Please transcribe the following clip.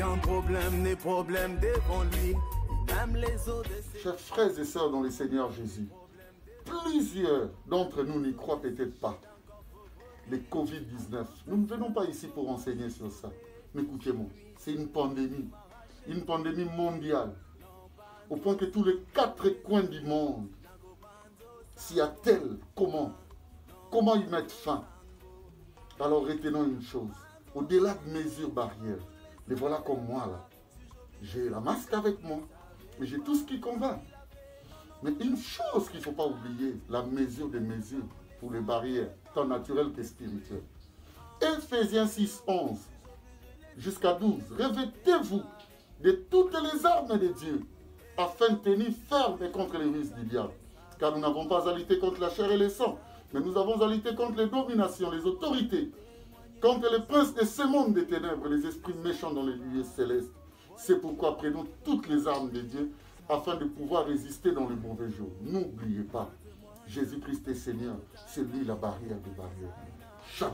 Problème problème devant lui. Même les eaux Chers frères et sœurs dans le Seigneur Jésus, plusieurs d'entre nous n'y croient peut-être pas. Les Covid-19, nous ne venons pas ici pour enseigner sur ça. Mais écoutez-moi, c'est une pandémie, une pandémie mondiale, au point que tous les quatre coins du monde s'y attellent. Comment? Comment y mettre fin? Alors retenons une chose, au-delà de mesures barrières, les voilà comme moi là. J'ai la masque avec moi, mais j'ai tout ce qui convainc. Mais une chose qu'il ne faut pas oublier, la mesure des mesures pour les barrières, tant naturelles que spirituelles. Ephésiens 6, 11 jusqu'à 12. Revêtez-vous de toutes les armes de Dieu, afin de tenir ferme contre les ruses du diable. Car nous n'avons pas à lutter contre la chair et le sang, mais nous avons à lutter contre les dominations, les autorités, contre les princes de ce monde des ténèbres, les esprits méchants dans les lieux célestes. C'est pourquoi prenons toutes les armes de Dieu afin de pouvoir résister dans le mauvais jour. N'oubliez pas, Jésus-Christ est Seigneur, c'est lui la barrière des barrières. Ciao